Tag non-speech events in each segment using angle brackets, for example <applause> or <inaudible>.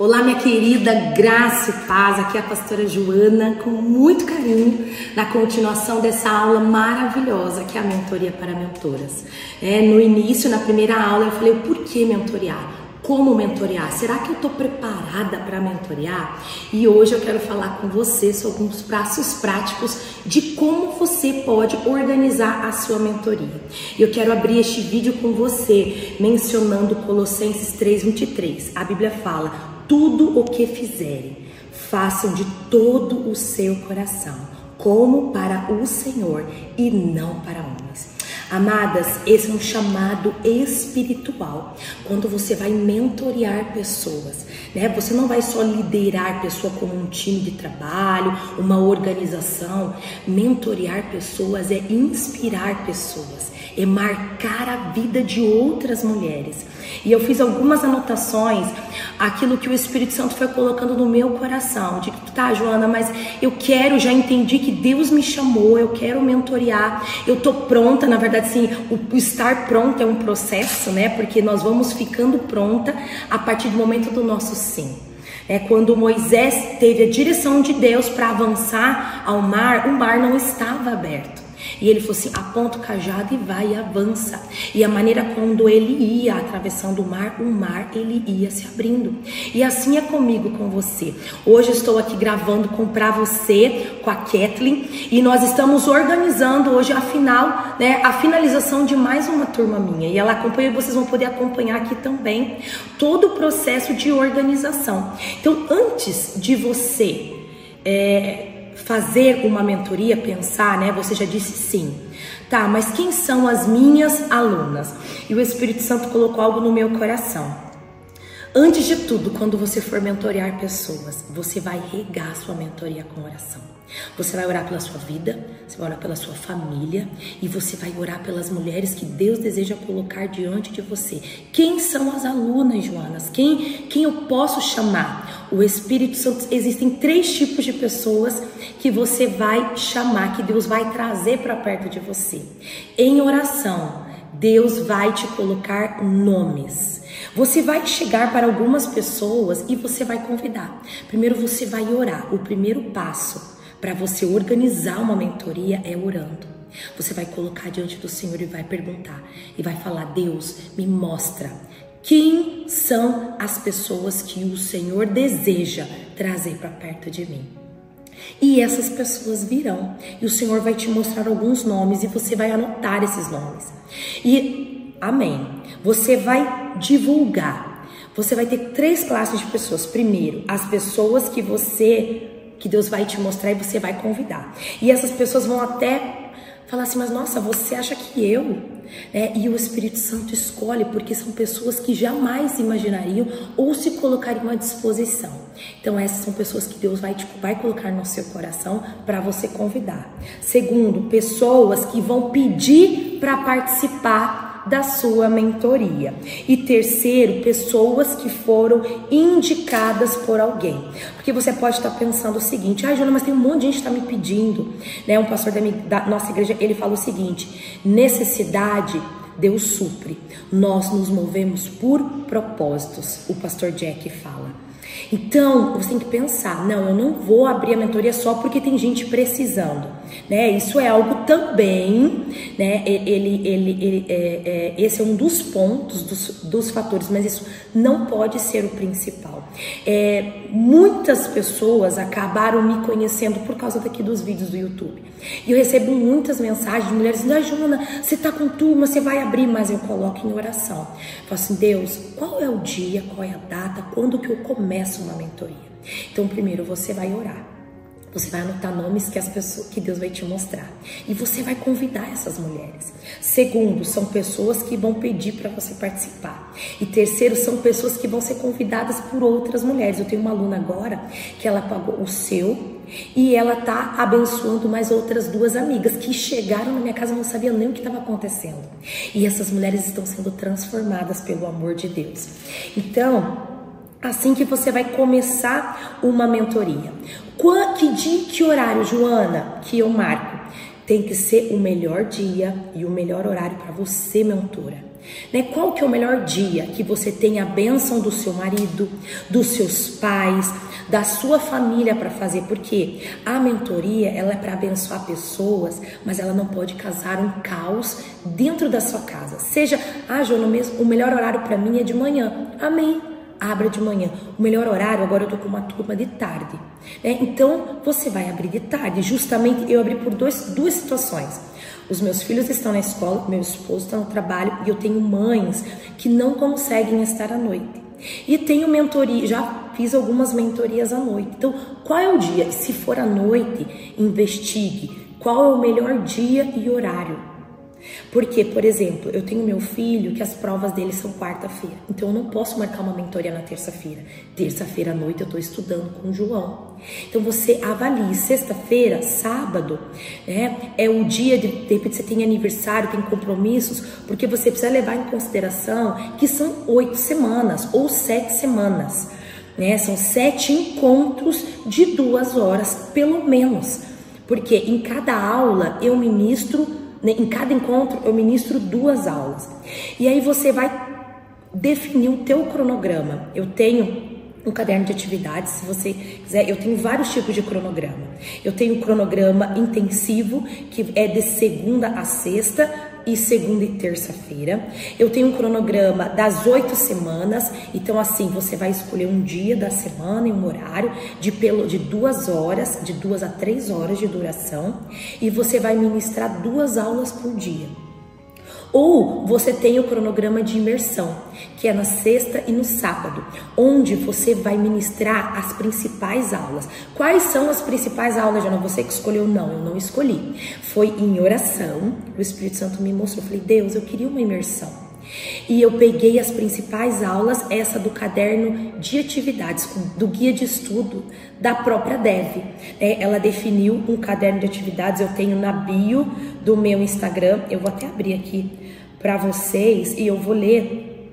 Olá, minha querida Graça e Paz, aqui é a pastora Joana, com muito carinho, na continuação dessa aula maravilhosa que é a mentoria para mentoras. É, no início, na primeira aula, eu falei o porquê mentorear como mentorear? Será que eu estou preparada para mentorear? E hoje eu quero falar com você sobre alguns passos práticos de como você pode organizar a sua mentoria. E eu quero abrir este vídeo com você mencionando Colossenses 3:23. A Bíblia fala: "Tudo o que fizerem, façam de todo o seu coração, como para o Senhor e não para homens." Amadas, esse é um chamado espiritual. Quando você vai mentorear pessoas, né? Você não vai só liderar pessoa como um time de trabalho, uma organização. Mentorear pessoas é inspirar pessoas, é marcar a vida de outras mulheres. E eu fiz algumas anotações, aquilo que o Espírito Santo foi colocando no meu coração. De tá, Joana, mas eu quero, já entendi que Deus me chamou, eu quero mentorear, eu tô pronta, na verdade, sim, o estar pronta é um processo, né? Porque nós vamos ficando pronta a partir do momento do nosso sim. É quando Moisés teve a direção de Deus para avançar ao mar, o mar não estava aberto. E ele falou assim: aponta o cajado e vai e avança. E a maneira quando ele ia atravessando o mar, o mar ele ia se abrindo. E assim é comigo, com você. Hoje estou aqui gravando com para você, com a Kathleen, e nós estamos organizando hoje a final, né, a finalização de mais uma turma minha. E ela acompanha, vocês vão poder acompanhar aqui também todo o processo de organização. Então, antes de você é, fazer uma mentoria, pensar, né? Você já disse sim. Tá, mas quem são as minhas alunas? E o Espírito Santo colocou algo no meu coração. Antes de tudo, quando você for mentorear pessoas, você vai regar sua mentoria com oração. Você vai orar pela sua vida, você vai orar pela sua família e você vai orar pelas mulheres que Deus deseja colocar diante de você. Quem são as alunas, Joanas? Quem, quem eu posso chamar? O Espírito Santo. Existem três tipos de pessoas que você vai chamar, que Deus vai trazer para perto de você. Em oração, Deus vai te colocar nomes. Você vai chegar para algumas pessoas e você vai convidar. Primeiro você vai orar. O primeiro passo para você organizar uma mentoria é orando. Você vai colocar diante do Senhor e vai perguntar e vai falar: Deus, me mostra quem são as pessoas que o Senhor deseja trazer para perto de mim. E essas pessoas virão. E o Senhor vai te mostrar alguns nomes e você vai anotar esses nomes. E amém. Você vai divulgar. Você vai ter três classes de pessoas. Primeiro, as pessoas que você que Deus vai te mostrar e você vai convidar. E essas pessoas vão até falar assim, mas nossa, você acha que eu? É, e o Espírito Santo escolhe porque são pessoas que jamais imaginariam ou se colocariam à disposição. Então essas são pessoas que Deus vai, tipo, vai colocar no seu coração para você convidar. Segundo, pessoas que vão pedir para participar da sua mentoria. E terceiro, pessoas que foram indicadas por alguém. Porque você pode estar pensando o seguinte: ah, Jona, mas tem um monte de gente que está me pedindo. Né? Um pastor da, da nossa igreja ele fala o seguinte: necessidade Deus supre. Nós nos movemos por propósitos, o pastor Jack fala. Então, você tem que pensar, não, eu não vou abrir a mentoria só porque tem gente precisando, né? Isso é algo também, né? Ele, ele, ele é, é, esse é um dos pontos, dos, dos fatores, mas isso não pode ser o principal. É, muitas pessoas acabaram me conhecendo por causa daqui dos vídeos do YouTube. E eu recebo muitas mensagens de mulheres dizendo, ah, você tá com turma, você vai abrir, mas eu coloco em oração. Eu falo assim, Deus, qual é o dia, qual é a data, quando que eu começo uma mentoria? Então, primeiro você vai orar. Você vai anotar nomes que as pessoas que Deus vai te mostrar e você vai convidar essas mulheres. Segundo, são pessoas que vão pedir para você participar. E terceiro, são pessoas que vão ser convidadas por outras mulheres. Eu tenho uma aluna agora que ela pagou o seu e ela tá abençoando mais outras duas amigas que chegaram na minha casa e não sabiam nem o que estava acontecendo. E essas mulheres estão sendo transformadas pelo amor de Deus. Então, assim que você vai começar uma mentoria. Que dia, que horário, Joana, que eu marco? Tem que ser o melhor dia e o melhor horário para você, mentora. Né? Qual que é o melhor dia que você tem a bênção do seu marido, dos seus pais, da sua família para fazer? Porque a mentoria ela é para abençoar pessoas, mas ela não pode causar um caos dentro da sua casa. Seja, ah, Joana, mesmo o melhor horário para mim é de manhã. Amém abra de manhã. O melhor horário, agora eu tô com uma turma de tarde. Né? Então, você vai abrir de tarde. Justamente, eu abri por dois, duas situações. Os meus filhos estão na escola, meu esposo está no trabalho e eu tenho mães que não conseguem estar à noite. E tenho mentoria, já fiz algumas mentorias à noite. Então, qual é o dia? Se for à noite, investigue qual é o melhor dia e horário porque, por exemplo, eu tenho meu filho que as provas dele são quarta-feira, então eu não posso marcar uma mentoria na terça-feira. Terça-feira à noite eu estou estudando com o João. Então você avalie sexta-feira, sábado, né? É o dia de, de repente você tem aniversário, tem compromissos, porque você precisa levar em consideração que são oito semanas ou sete semanas. Né? São sete encontros de duas horas, pelo menos. Porque em cada aula eu ministro né, em cada encontro eu ministro duas aulas. E aí você vai definir o teu cronograma. Eu tenho um caderno de atividades, se você quiser, eu tenho vários tipos de cronograma. Eu tenho um cronograma intensivo, que é de segunda a sexta, e segunda e terça-feira. Eu tenho um cronograma das oito semanas, então assim você vai escolher um dia da semana e um horário de pelo de duas horas, de duas a três horas de duração, e você vai ministrar duas aulas por dia. Ou você tem o cronograma de imersão, que é na sexta e no sábado, onde você vai ministrar as principais aulas. Quais são as principais aulas, Jana? Você que escolheu? Não, eu não escolhi. Foi em oração, o Espírito Santo me mostrou. Eu falei, Deus, eu queria uma imersão. E eu peguei as principais aulas, essa do caderno de atividades, do guia de estudo da própria Dev. É, ela definiu um caderno de atividades, eu tenho na bio do meu Instagram, eu vou até abrir aqui para vocês e eu vou ler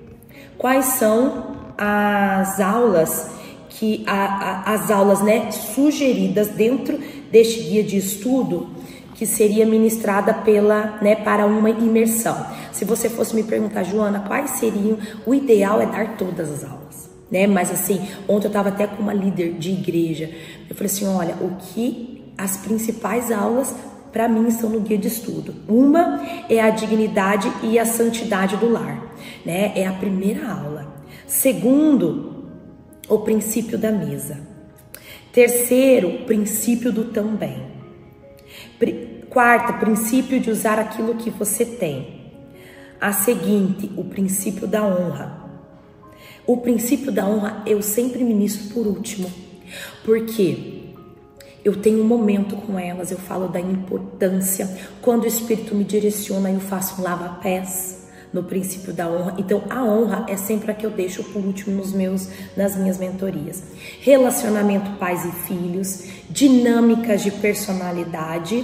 quais são as aulas que a, a, as aulas né, sugeridas dentro deste guia de estudo que seria ministrada pela, né, para uma imersão. Se você fosse me perguntar, Joana, quais seriam, o ideal é dar todas as aulas, né? Mas assim, ontem eu estava até com uma líder de igreja. Eu falei assim, olha, o que as principais aulas para mim estão no guia de estudo. Uma é a dignidade e a santidade do lar, né? É a primeira aula. Segundo, o princípio da mesa. Terceiro, princípio do também. Quarta, princípio de usar aquilo que você tem. A seguinte, o princípio da honra. O princípio da honra eu sempre ministro por último, porque eu tenho um momento com elas, eu falo da importância. Quando o Espírito me direciona, eu faço um lava-pés no princípio da honra. Então, a honra é sempre a que eu deixo por último nos meus, nas minhas mentorias. Relacionamento pais e filhos, dinâmicas de personalidade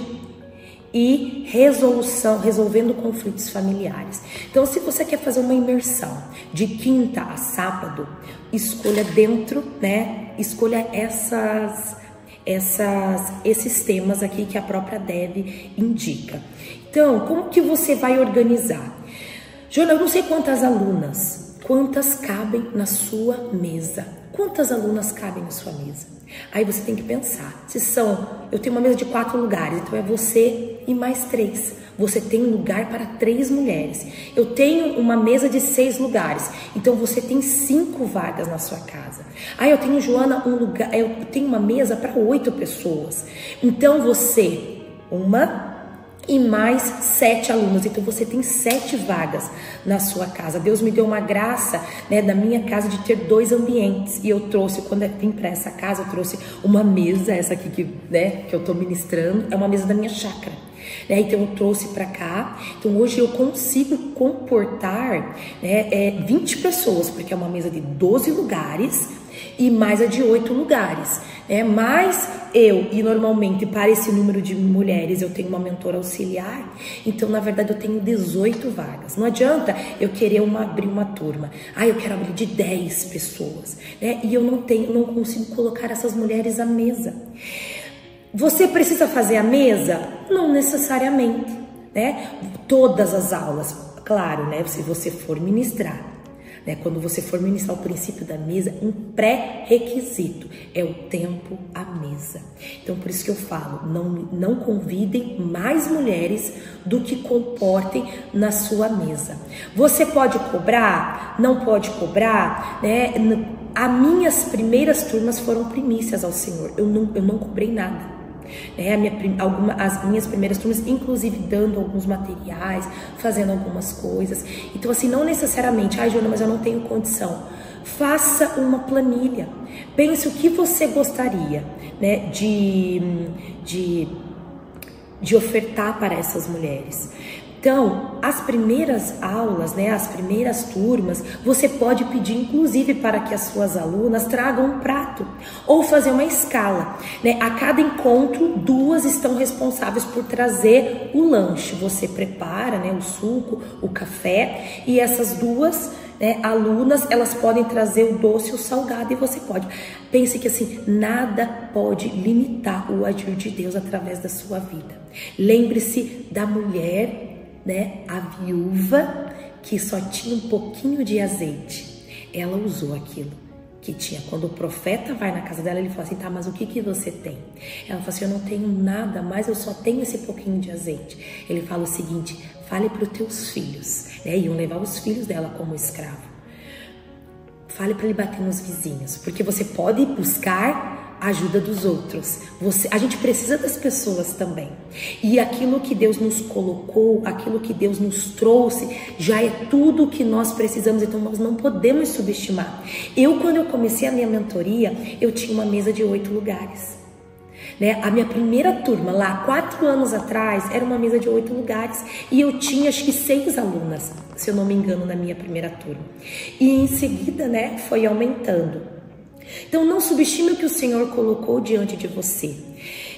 e resolução, resolvendo conflitos familiares. Então, se você quer fazer uma imersão de quinta a sábado, escolha dentro, né? Escolha essas essas, esses temas aqui que a própria Deb indica. Então, como que você vai organizar? Jona, eu não sei quantas alunas, quantas cabem na sua mesa. Quantas alunas cabem na sua mesa? Aí você tem que pensar. Se são, eu tenho uma mesa de quatro lugares, então é você e mais três. Você tem lugar para três mulheres. Eu tenho uma mesa de seis lugares, então você tem cinco vagas na sua casa. Aí eu tenho, Joana, um lugar, eu tenho uma mesa para oito pessoas. Então você, uma e mais sete alunos. Então você tem sete vagas na sua casa. Deus me deu uma graça, né, da minha casa de ter dois ambientes. E eu trouxe, quando eu vim para essa casa, eu trouxe uma mesa, essa aqui que, né, que eu estou ministrando, é uma mesa da minha chácara. Né? Então eu trouxe para cá. Então hoje eu consigo comportar né, é, 20 pessoas, porque é uma mesa de 12 lugares e mais a de 8 lugares. Né? Mais eu, e normalmente para esse número de mulheres eu tenho uma mentora auxiliar, então na verdade eu tenho 18 vagas. Não adianta eu querer uma, abrir uma turma. Ah, eu quero abrir de 10 pessoas, né? E eu não tenho, não consigo colocar essas mulheres à mesa. Você precisa fazer a mesa? Não necessariamente, né? Todas as aulas. claro, né? Se você for ministrar, né? Quando você for ministrar o princípio da mesa, um pré-requisito é o tempo à mesa. Então, por isso que eu falo, não, não convidem mais mulheres do que comportem na sua mesa. Você pode cobrar? Não pode cobrar? Né? As minhas primeiras turmas foram primícias ao Senhor. Eu não, eu não cobrei nada. Né? Minha, alguma, as minhas primeiras turmas, inclusive dando alguns materiais, fazendo algumas coisas. Então, assim, não necessariamente, ai, ah, Joana, mas eu não tenho condição. Faça uma planilha. Pense o que você gostaria né, de, de, de ofertar para essas mulheres. Então, as primeiras aulas, né, as primeiras turmas, você pode pedir inclusive para que as suas alunas tragam um prato ou fazer uma escala, né? A cada encontro, duas estão responsáveis por trazer o lanche. Você prepara, né, o suco, o café e essas duas né, alunas, elas podem trazer o doce e o salgado e você pode. Pense que assim, nada pode limitar o agir de Deus através da sua vida. Lembre-se da mulher né, a viúva que só tinha um pouquinho de azeite, ela usou aquilo que tinha. Quando o profeta vai na casa dela, ele fala assim: tá, mas o que, que você tem? Ela fala assim: eu não tenho nada, mas eu só tenho esse pouquinho de azeite. Ele fala o seguinte: fale para os teus filhos, né? Iam levar os filhos dela como escravo. Fale para ele bater nos vizinhos, porque você pode buscar a ajuda dos outros. Você, a gente precisa das pessoas também. E aquilo que Deus nos colocou, aquilo que Deus nos trouxe, já é tudo o que nós precisamos. Então nós não podemos subestimar. Eu, quando eu comecei a minha mentoria, eu tinha uma mesa de oito lugares. Né? A minha primeira turma, lá quatro anos atrás, era uma mesa de oito lugares e eu tinha acho que seis alunas, se eu não me engano, na minha primeira turma. E em seguida, né, foi aumentando. Então não subestime o que o Senhor colocou diante de você.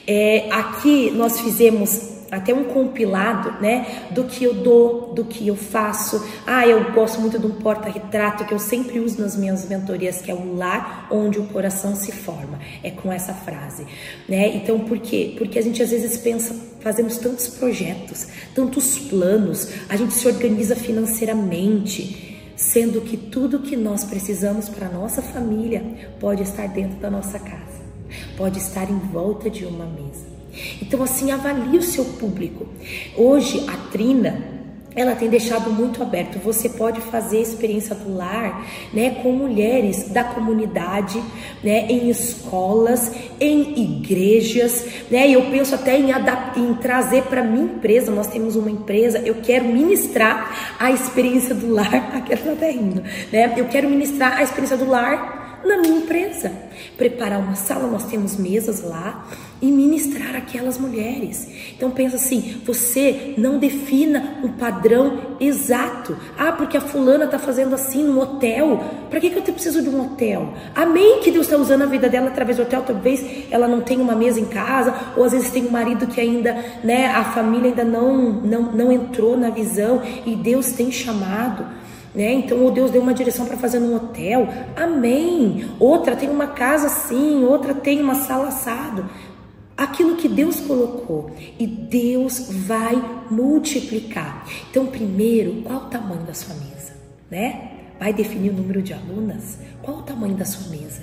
É, aqui nós fizemos até um compilado, né, do que eu dou, do que eu faço. Ah, eu gosto muito de um porta-retrato que eu sempre uso nas minhas mentorias, que é o lar onde o coração se forma. É com essa frase, né? Então, por quê? Porque a gente às vezes pensa, fazemos tantos projetos, tantos planos, a gente se organiza financeiramente, sendo que tudo que nós precisamos para nossa família pode estar dentro da nossa casa, pode estar em volta de uma mesa. Então, assim, avalie o seu público. Hoje, a Trina, ela tem deixado muito aberto. Você pode fazer experiência do lar, né, com mulheres da comunidade, né, em escolas, em igrejas, né? Eu penso até em, em trazer para minha empresa. Nós temos uma empresa. Eu quero ministrar a experiência do lar. <laughs> Aqui ela está rindo, né? Eu quero ministrar a experiência do lar na minha empresa. Preparar uma sala, nós temos mesas lá e ministrar aquelas mulheres. Então pensa assim, você não defina um padrão exato. Ah, porque a fulana está fazendo assim no hotel. Para que, que eu preciso de um hotel? Amém que Deus está usando a vida dela através do hotel. Talvez ela não tenha uma mesa em casa, ou às vezes tem um marido que ainda, né, a família ainda não, não, não entrou na visão e Deus tem chamado né? Então, ou Deus deu uma direção para fazer num hotel, amém. Outra tem uma casa assim, outra tem uma sala assado. Aquilo que Deus colocou e Deus vai multiplicar. Então, primeiro, qual o tamanho da sua mesa, né? Vai definir o número de alunas? Qual o tamanho da sua mesa?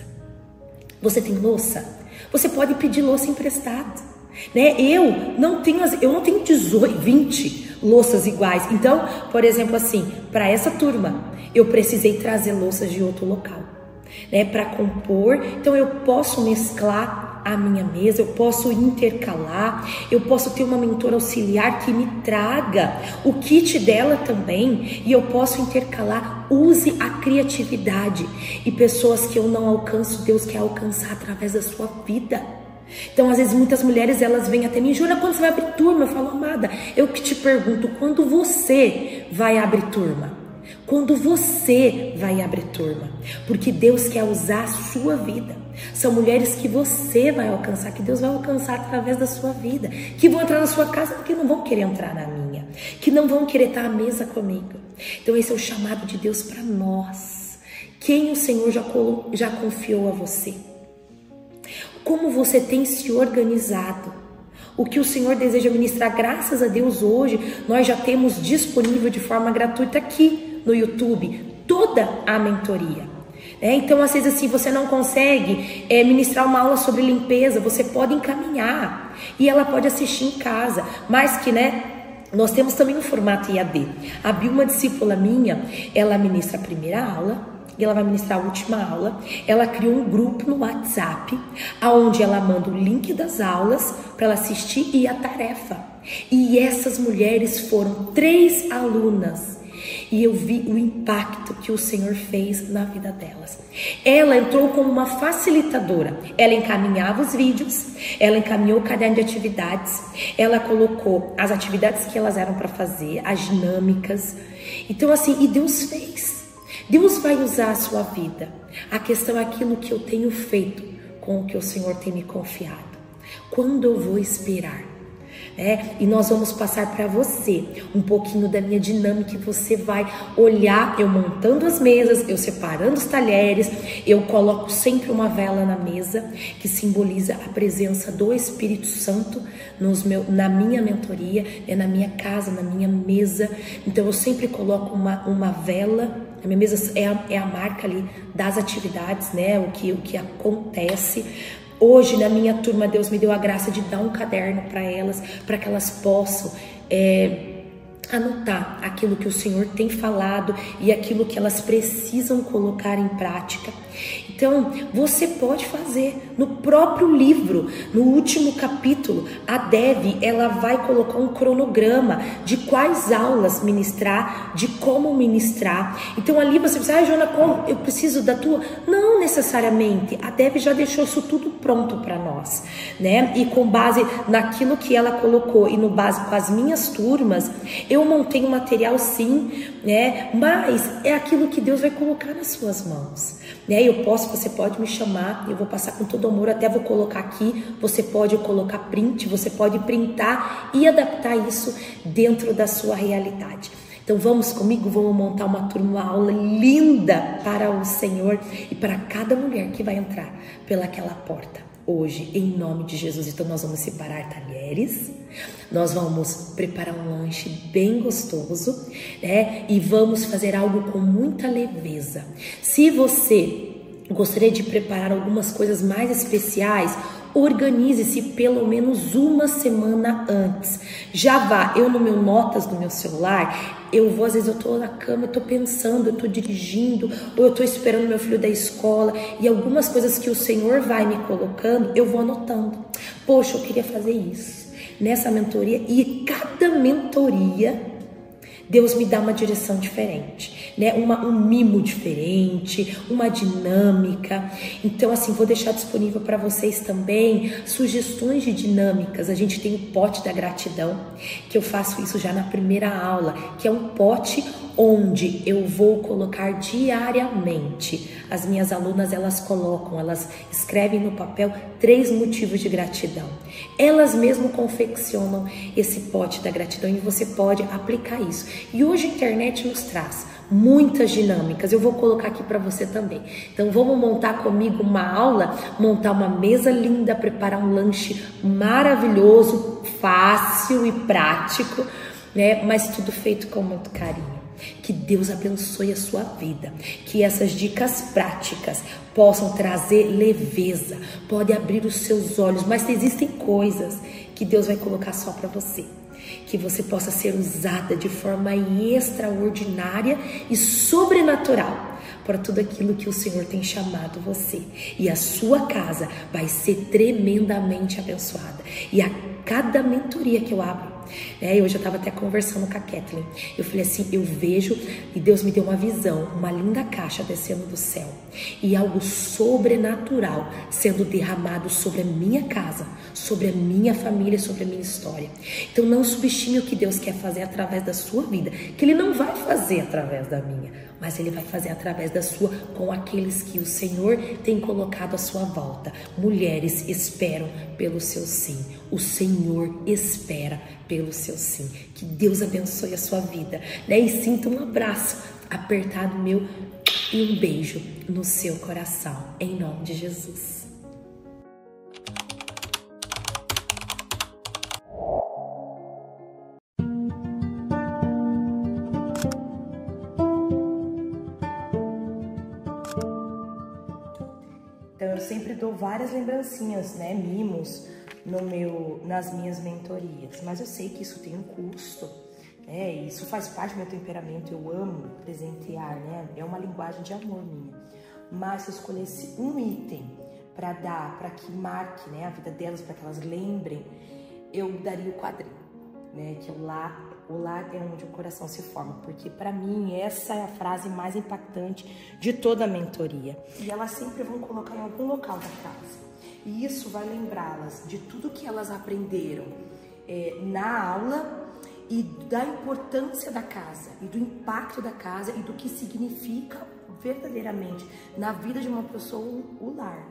Você tem louça? Você pode pedir louça emprestada. Né? Eu não tenho eu não tenho 18, 20 louças iguais. Então, por exemplo, assim, para essa turma, eu precisei trazer louças de outro local, né, para compor. Então eu posso mesclar a minha mesa, eu posso intercalar, eu posso ter uma mentora auxiliar que me traga o kit dela também, e eu posso intercalar. Use a criatividade e pessoas que eu não alcanço, Deus quer alcançar através da sua vida. Então, às vezes, muitas mulheres elas vêm até mim, Júlia, quando você vai abrir turma? Eu falo, amada, eu que te pergunto, quando você vai abrir turma? Quando você vai abrir turma? Porque Deus quer usar a sua vida. São mulheres que você vai alcançar, que Deus vai alcançar através da sua vida, que vão entrar na sua casa porque não vão querer entrar na minha, que não vão querer estar à mesa comigo. Então, esse é o chamado de Deus para nós. Quem o Senhor já, já confiou a você? Como você tem se organizado? O que o Senhor deseja ministrar, graças a Deus, hoje nós já temos disponível de forma gratuita aqui no YouTube toda a mentoria. É, então, às vezes, assim, você não consegue é, ministrar uma aula sobre limpeza, você pode encaminhar e ela pode assistir em casa, mas que, né, nós temos também o formato IAD. A Bilma, discípula minha, ela ministra a primeira aula, e ela vai ministrar a última aula. Ela criou um grupo no WhatsApp, aonde ela manda o link das aulas para ela assistir e a tarefa. E essas mulheres foram três alunas e eu vi o impacto que o Senhor fez na vida delas. Ela entrou como uma facilitadora. Ela encaminhava os vídeos, ela encaminhou o caderno de atividades, ela colocou as atividades que elas eram para fazer, as dinâmicas. Então assim, e Deus fez. Deus vai usar a sua vida. A questão é aquilo que eu tenho feito com o que o Senhor tem me confiado. Quando eu vou esperar? né? E nós vamos passar para você um pouquinho da minha dinâmica você vai olhar eu montando as mesas, eu separando os talheres, eu coloco sempre uma vela na mesa que simboliza a presença do Espírito Santo nos meu, na minha mentoria, é na minha casa, na minha mesa. Então eu sempre coloco uma, uma vela a mesa é a, é a marca ali das atividades, né? O que, o que acontece Hoje, na minha turma, Deus me deu a graça de dar um caderno para elas, para que elas possam é, anotar aquilo que o Senhor tem falado e aquilo que elas precisam colocar em prática. Então, você pode fazer no próprio livro, no último capítulo, a Dev, ela vai colocar um cronograma de quais aulas ministrar, de como ministrar. Então, ali você pensa, ah, Jona, eu preciso da tua? Não necessariamente. A Dev já deixou isso tudo pronto para nós, né? E com base naquilo que ela colocou e no base com as minhas turmas, eu montei um material sim, né? Mas é aquilo que Deus vai colocar nas suas mãos, né? Eu posso, você pode me chamar, eu vou passar com todo amor, até vou colocar aqui, você pode colocar print, você pode printar e adaptar isso dentro da sua realidade. Então vamos comigo, vamos montar uma turma, uma aula linda para o Senhor e para cada mulher que vai entrar pelaquela porta hoje, em nome de Jesus. Então nós vamos separar talheres, nós vamos preparar um lanche bem gostoso, né? E vamos fazer algo com muita leveza. Se você gostaria de preparar algumas coisas mais especiais, organize-se pelo menos uma semana antes. Já vá, eu no meu notas do meu celular, eu vou, às vezes eu tô na cama, eu tô pensando, eu tô dirigindo, ou eu tô esperando meu filho da escola, e algumas coisas que o Senhor vai me colocando, eu vou anotando. Poxa, eu queria fazer isso nessa mentoria, e cada mentoria Deus me dá uma direção diferente, né? Uma, um mimo diferente, uma dinâmica. Então, assim, vou deixar disponível para vocês também sugestões de dinâmicas. A gente tem o pote da gratidão, que eu faço isso já na primeira aula, que é um pote onde eu vou colocar diariamente. As minhas alunas elas colocam, elas escrevem no papel três motivos de gratidão. Elas mesmo confeccionam esse pote da gratidão e você pode aplicar isso. E hoje a internet nos traz muitas dinâmicas. Eu vou colocar aqui para você também. Então vamos montar comigo uma aula, montar uma mesa linda, preparar um lanche maravilhoso, fácil e prático, né? Mas tudo feito com muito carinho. Que Deus abençoe a sua vida, que essas dicas práticas possam trazer leveza, pode abrir os seus olhos, mas existem coisas que Deus vai colocar só para você. Que você possa ser usada de forma extraordinária e sobrenatural para tudo aquilo que o Senhor tem chamado você. E a sua casa vai ser tremendamente abençoada. E a cada mentoria que eu abro, né? Hoje eu estava até conversando com a Kathleen. Eu falei assim: eu vejo e Deus me deu uma visão, uma linda caixa descendo do céu e algo sobrenatural sendo derramado sobre a minha casa, sobre a minha família, sobre a minha história. Então não subestime o que Deus quer fazer através da sua vida, que Ele não vai fazer através da minha, mas Ele vai fazer através da sua com aqueles que o Senhor tem colocado à sua volta. Mulheres esperam pelo seu sim. O Senhor espera pelo seu sim. Que Deus abençoe a sua vida, né? E sinta um abraço apertado meu e um beijo no seu coração, em nome de Jesus. Então eu sempre dou várias lembrancinhas, né, mimos no meu, nas minhas mentorias, mas eu sei que isso tem um custo, né? Isso faz parte do meu temperamento. Eu amo presentear, né? É uma linguagem de amor minha. Mas se eu escolhesse um item para dar, para que marque, né, a vida delas, para que elas lembrem, eu daria o quadrinho, né? Que é o lar o lar é onde o coração se forma, porque para mim essa é a frase mais impactante de toda a mentoria. E elas sempre vão colocar em algum local da casa. E isso vai lembrá-las de tudo que elas aprenderam é, na aula e da importância da casa e do impacto da casa e do que significa verdadeiramente na vida de uma pessoa o lar.